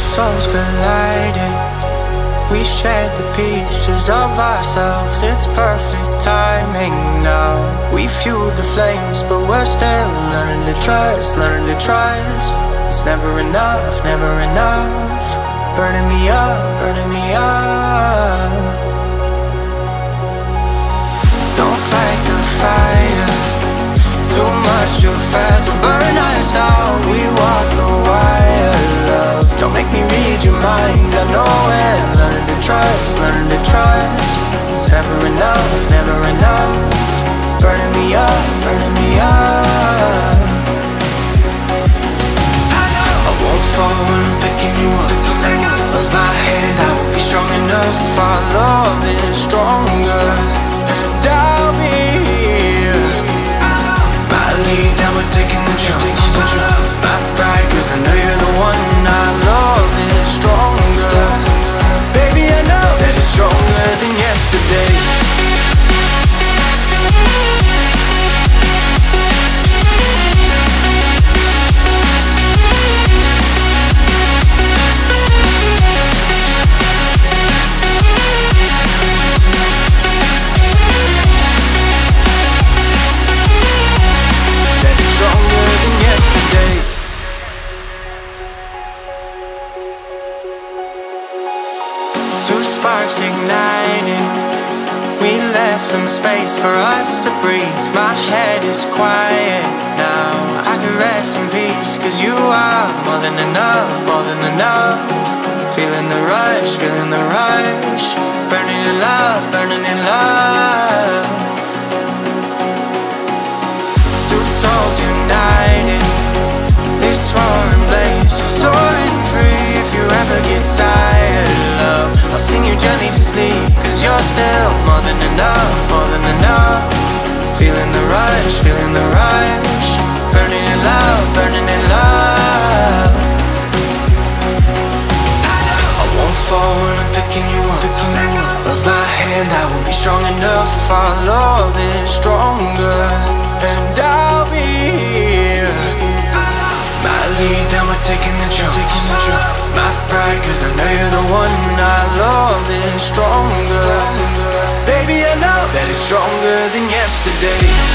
souls colliding. We shared the pieces of ourselves. It's perfect timing now. We fueled the flames, but we're still learning to trust, learning to trust. It's never enough, never enough. Burning me up, burning me up. Our love is stronger, and I'll be here. My lead, now we're taking the jump. My pride, cause I know you're sparks igniting. We left some space for us to breathe. My head is quiet now. I can rest in peace, cause you are more than enough, more than enough. Feeling the rush, feeling the rush. Burning in love, burning in love. Two souls united. This roaring blaze is soaring sleep. Cause you're still more than enough, more than enough. Feeling the rush, feeling the rush. Burning in love, burning in love. I won't fall when I'm picking you up. Of my hand, I will be strong enough. Our love is stronger, and I'll stronger. Baby, I know that it's stronger than yesterday.